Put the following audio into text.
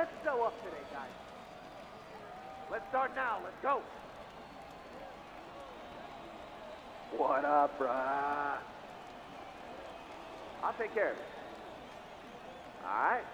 Let's show up today, guys. Let's start now. Let's go. What up, bruh? I'll take care of it. All right?